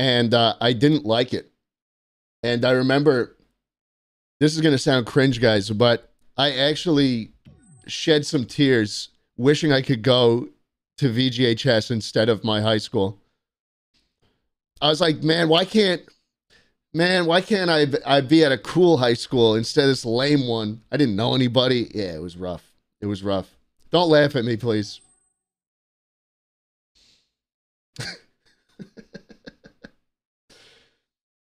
and uh, I didn't like it. And I remember this is going to sound cringe, guys, but I actually shed some tears wishing I could go to VGHS instead of my high school. I was like, man, why can't, man, why can't I, I be at a cool high school instead of this lame one? I didn't know anybody. Yeah, it was rough. It was rough. Don't laugh at me, please.